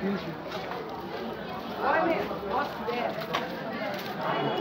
difícil. Olha, nossa, é.